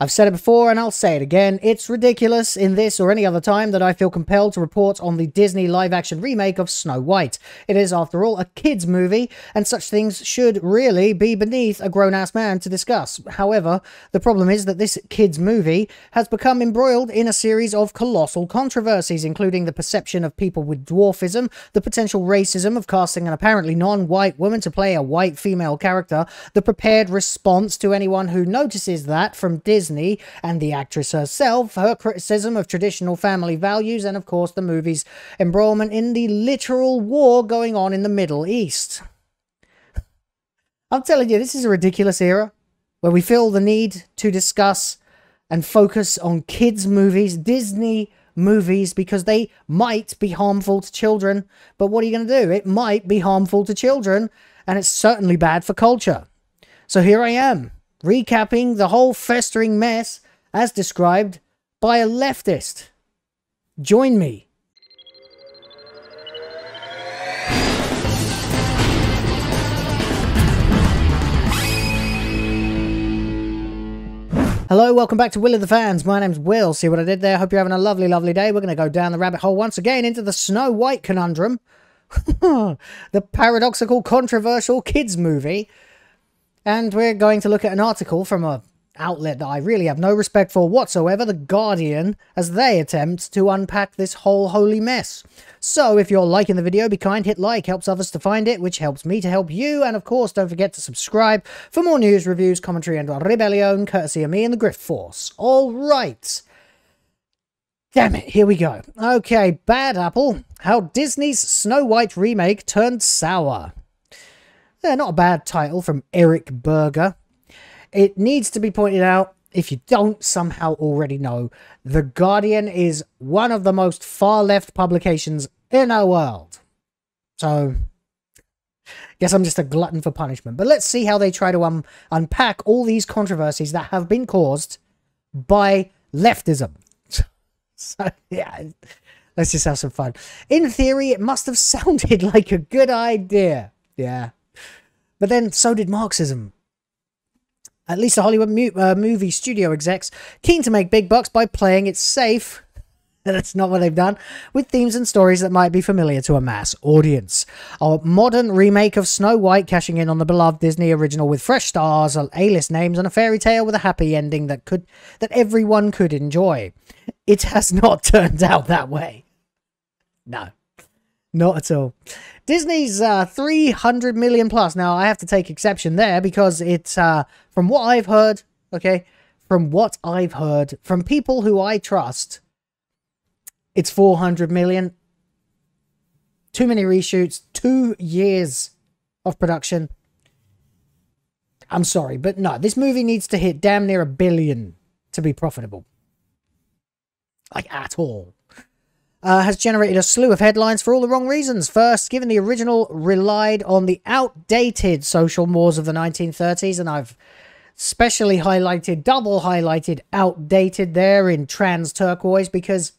I've said it before and I'll say it again. It's ridiculous in this or any other time that I feel compelled to report on the Disney live action remake of Snow White. It is, after all, a kids' movie, and such things should really be beneath a grown ass man to discuss. However, the problem is that this kids' movie has become embroiled in a series of colossal controversies, including the perception of people with dwarfism, the potential racism of casting an apparently non white woman to play a white female character, the prepared response to anyone who notices that from Disney Disney and the actress herself, her criticism of traditional family values, and of course the movie's embroilment in the literal war going on in the Middle East. I'm telling you, this is a ridiculous era where we feel the need to discuss and focus on kids' movies, Disney movies, because they might be harmful to children. But what are you going to do? It might be harmful to children, and it's certainly bad for culture. So here I am, recapping the whole festering mess as described by a leftist. Join me. Hello, welcome back to Will of the Fans. My name's Will. See what I did there? Hope you're having a lovely, lovely day. We're going to go down the rabbit hole once again into the Snow White conundrum. the paradoxical, controversial kids movie and we're going to look at an article from a outlet that I really have no respect for whatsoever, The Guardian, as they attempt to unpack this whole holy mess. So if you're liking the video, be kind, hit like, helps others to find it, which helps me to help you, and of course don't forget to subscribe for more news, reviews, commentary, and rebellion, courtesy of me and the Grift Force. Alright. Damn it, here we go. Okay, Bad Apple. How Disney's Snow White remake turned sour. Yeah, not a bad title from Eric Berger. It needs to be pointed out, if you don't somehow already know, The Guardian is one of the most far-left publications in our world. So, guess I'm just a glutton for punishment. But let's see how they try to um, unpack all these controversies that have been caused by leftism. so, yeah, let's just have some fun. In theory, it must have sounded like a good idea. Yeah, but then so did Marxism. At least the Hollywood uh, movie studio execs keen to make big bucks by playing it safe. That's not what they've done. With themes and stories that might be familiar to a mass audience. A modern remake of Snow White cashing in on the beloved Disney original with fresh stars, A-list names, and a fairy tale with a happy ending that could that everyone could enjoy. It has not turned out that way. No. Not at all. Disney's uh, 300 million plus. Now, I have to take exception there because it's, uh, from what I've heard, okay, from what I've heard from people who I trust, it's 400 million. Too many reshoots, two years of production. I'm sorry, but no, this movie needs to hit damn near a billion to be profitable. Like, at all uh, has generated a slew of headlines for all the wrong reasons. First, given the original relied on the outdated social mores of the 1930s, and I've specially highlighted, double highlighted, outdated there in trans turquoise because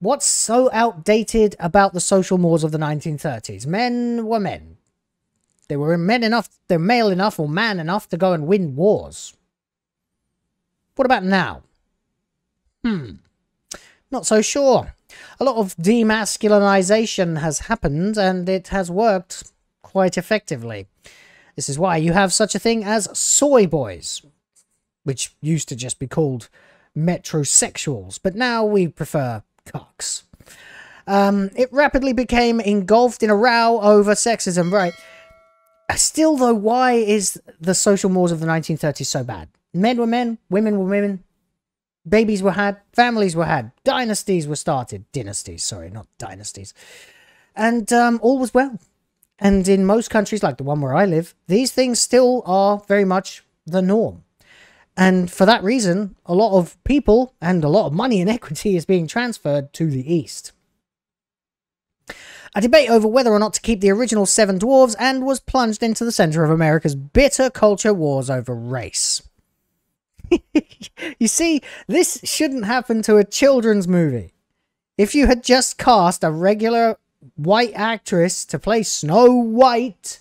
what's so outdated about the social mores of the 1930s? Men were men. They were men enough, they're male enough or man enough to go and win wars. What about now? Hmm. Not so sure. A lot of demasculinization has happened and it has worked quite effectively. This is why you have such a thing as soy boys, which used to just be called metrosexuals, but now we prefer cocks. Um, it rapidly became engulfed in a row over sexism, right? Still, though, why is the social mores of the 1930s so bad? Men were men, women were women, Babies were had, families were had, dynasties were started. Dynasties, sorry, not dynasties. And um, all was well. And in most countries, like the one where I live, these things still are very much the norm. And for that reason, a lot of people and a lot of money and equity is being transferred to the East. A debate over whether or not to keep the original Seven Dwarves and was plunged into the center of America's bitter culture wars over race. you see, this shouldn't happen to a children's movie. If you had just cast a regular white actress to play Snow White,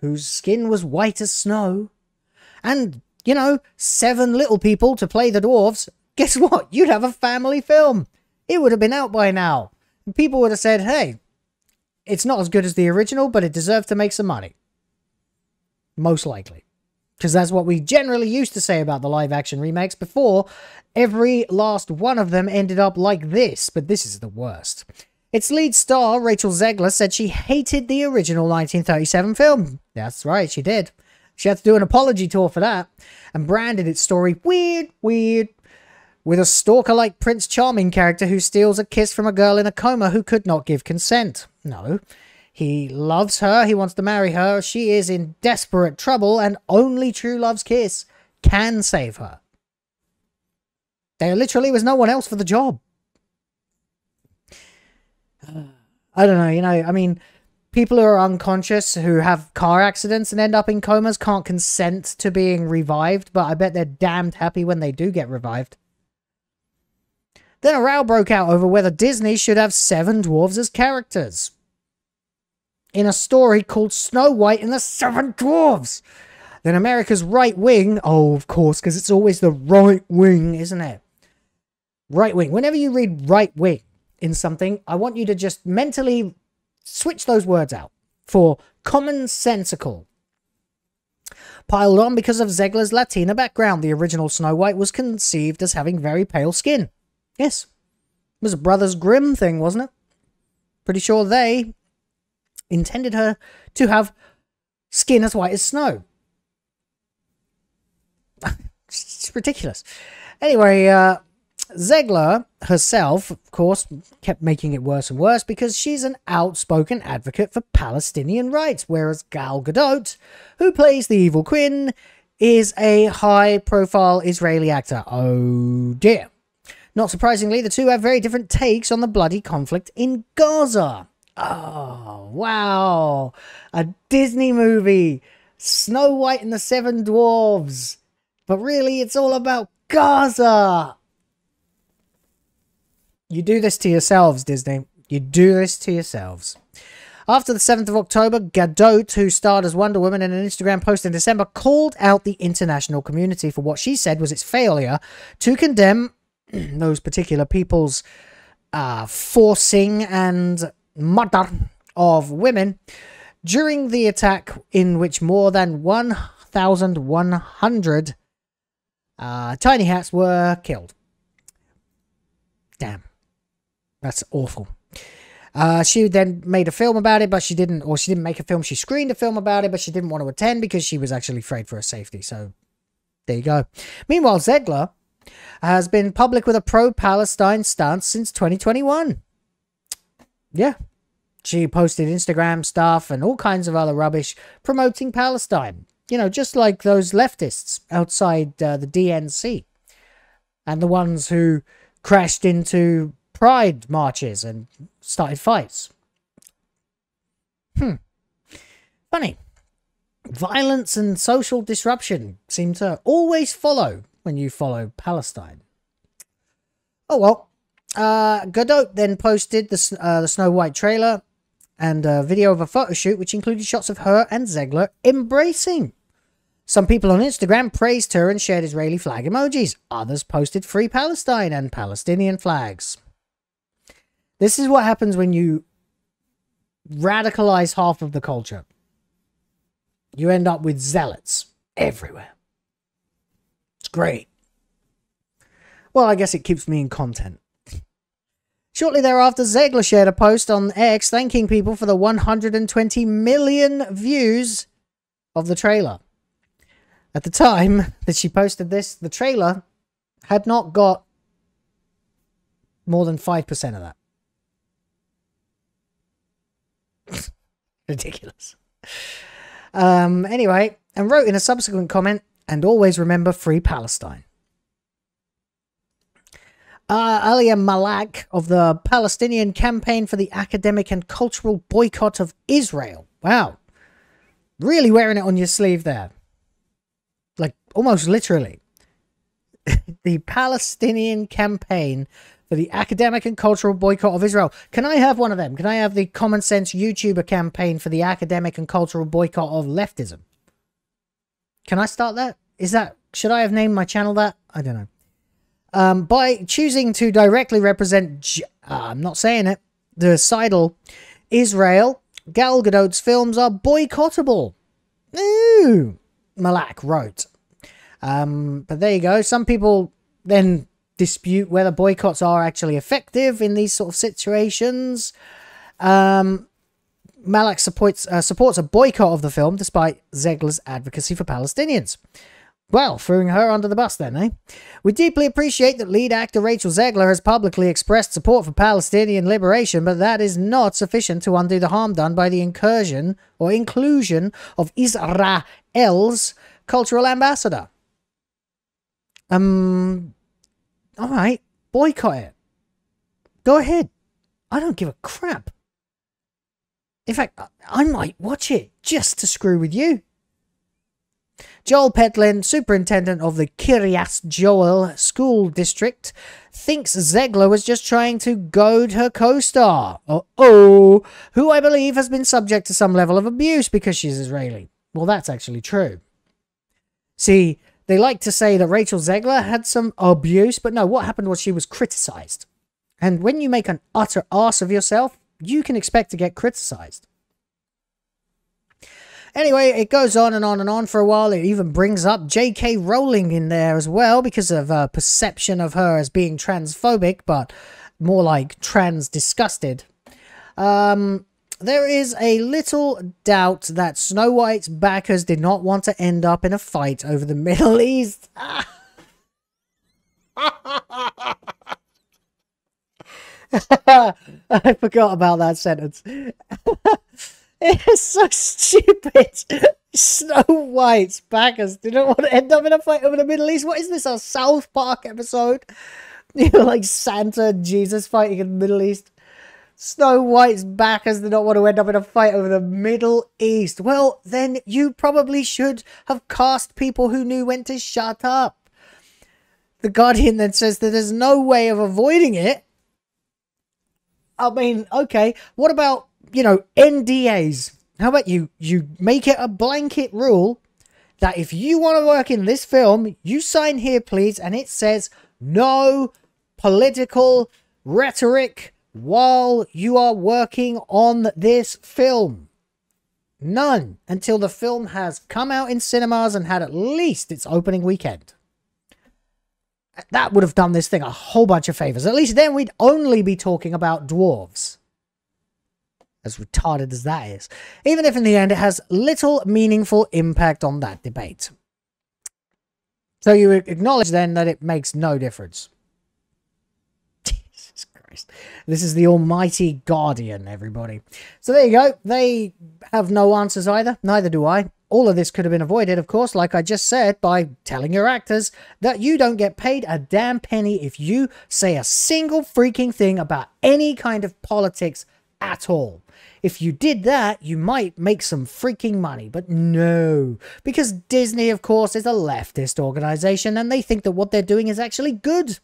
whose skin was white as snow, and you know, seven little people to play the dwarves, guess what? You'd have a family film. It would have been out by now. People would have said, hey, it's not as good as the original, but it deserved to make some money. Most likely. Because that's what we generally used to say about the live action remakes before. Every last one of them ended up like this, but this is the worst. Its lead star, Rachel Zegler, said she hated the original 1937 film. That's right, she did. She had to do an apology tour for that, and branded its story weird, weird, with a stalker-like Prince Charming character who steals a kiss from a girl in a coma who could not give consent. No. He loves her, he wants to marry her, she is in desperate trouble, and only true love's kiss can save her. There literally was no one else for the job. I don't know, you know, I mean, people who are unconscious, who have car accidents and end up in comas, can't consent to being revived, but I bet they're damned happy when they do get revived. Then a row broke out over whether Disney should have seven dwarves as characters. In a story called Snow White and the Seven Dwarves. Then America's right wing, oh, of course, because it's always the right wing, isn't it? Right wing. Whenever you read right wing, in something, I want you to just mentally switch those words out for commonsensical. Piled on because of Zegler's Latina background, the original Snow White was conceived as having very pale skin. Yes. It was a Brothers Grimm thing, wasn't it? Pretty sure they intended her to have skin as white as snow. it's ridiculous. Anyway, uh, Zegler herself, of course, kept making it worse and worse because she's an outspoken advocate for Palestinian rights, whereas Gal Gadot, who plays the evil Queen, is a high profile Israeli actor. Oh dear. Not surprisingly, the two have very different takes on the bloody conflict in Gaza. Oh, wow. A Disney movie. Snow White and the Seven Dwarves. But really, it's all about Gaza. You do this to yourselves, Disney. You do this to yourselves. After the 7th of October, Gadot, who starred as Wonder Woman in an Instagram post in December, called out the international community for what she said was its failure to condemn those particular people's uh, forcing and murder of women during the attack in which more than 1,100 uh, tiny hats were killed. Damn. That's awful. Uh, she then made a film about it, but she didn't, or she didn't make a film. She screened a film about it, but she didn't want to attend because she was actually afraid for her safety. So there you go. Meanwhile, Zegler has been public with a pro-Palestine stance since 2021. Yeah. She posted Instagram stuff and all kinds of other rubbish promoting Palestine. You know, just like those leftists outside uh, the DNC and the ones who crashed into pride marches and started fights. Hmm. Funny. Violence and social disruption seem to always follow when you follow Palestine. Oh well. Uh, Gadot then posted the, uh, the Snow White trailer and a video of a photo shoot which included shots of her and Zegler embracing. Some people on Instagram praised her and shared Israeli flag emojis. Others posted Free Palestine and Palestinian flags. This is what happens when you radicalize half of the culture. You end up with zealots everywhere. It's great. Well, I guess it keeps me in content. Shortly thereafter, Zegler shared a post on X thanking people for the 120 million views of the trailer. At the time that she posted this, the trailer had not got more than 5% of that. Ridiculous. Um, anyway, and wrote in a subsequent comment, and always remember Free Palestine. Uh, Alia Malak of the Palestinian Campaign for the Academic and Cultural Boycott of Israel. Wow. Really wearing it on your sleeve there. Like, almost literally. the Palestinian Campaign for the academic and cultural boycott of Israel. Can I have one of them? Can I have the common sense YouTuber campaign for the academic and cultural boycott of leftism? Can I start that? Is that Should I have named my channel that? I don't know. Um, by choosing to directly represent, uh, I'm not saying it, the Seidel, Israel, Gal Gadot's films are boycottable. Ooh, Malak wrote. Um, but there you go. Some people then dispute whether boycotts are actually effective in these sort of situations. Um, Malak supports uh, supports a boycott of the film despite Zegler's advocacy for Palestinians. Well, throwing her under the bus then, eh? We deeply appreciate that lead actor Rachel Zegler has publicly expressed support for Palestinian liberation, but that is not sufficient to undo the harm done by the incursion or inclusion of Israel's cultural ambassador. Um, alright, boycott it. Go ahead. I don't give a crap. In fact, I might watch it just to screw with you. Joel Petlin, superintendent of the Kiryas Joel School District, thinks Zegler was just trying to goad her co-star, oh, who I believe has been subject to some level of abuse because she's Israeli. Well, that's actually true. See, they like to say that Rachel Zegler had some abuse, but no, what happened was she was criticized. And when you make an utter ass of yourself, you can expect to get criticized. Anyway, it goes on and on and on for a while. It even brings up J.K. Rowling in there as well because of a perception of her as being transphobic, but more like trans disgusted. Um, there is a little doubt that Snow White's backers did not want to end up in a fight over the Middle East. I forgot about that sentence. it's so stupid. Snow White's backers didn't want to end up in a fight over the Middle East. What is this, a South Park episode? You know, like Santa and Jesus fighting in the Middle East. Snow White's backers did not want to end up in a fight over the Middle East. Well, then you probably should have cast people who knew when to shut up. The Guardian then says that there's no way of avoiding it I mean, okay, what about, you know, NDAs? How about you, you make it a blanket rule that if you want to work in this film, you sign here, please, and it says no political rhetoric while you are working on this film. None until the film has come out in cinemas and had at least its opening weekend that would have done this thing a whole bunch of favors. At least then we'd only be talking about dwarves. As retarded as that is. Even if in the end it has little meaningful impact on that debate. So you acknowledge then that it makes no difference. Jesus Christ. This is the almighty guardian, everybody. So there you go. They have no answers either. Neither do I. All of this could have been avoided, of course, like I just said, by telling your actors that you don't get paid a damn penny if you say a single freaking thing about any kind of politics at all. If you did that, you might make some freaking money, but no. Because Disney, of course, is a leftist organization and they think that what they're doing is actually good.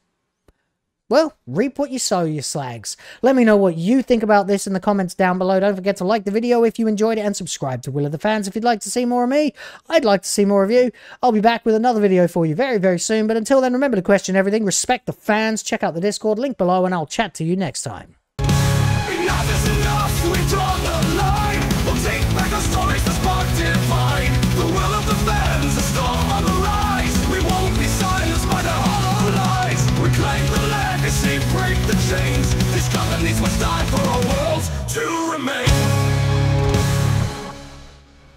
Well, reap what you sow, you slags. Let me know what you think about this in the comments down below. Don't forget to like the video if you enjoyed it and subscribe to Will of the Fans if you'd like to see more of me. I'd like to see more of you. I'll be back with another video for you very, very soon. But until then, remember to question everything, respect the fans, check out the Discord link below, and I'll chat to you next time. Break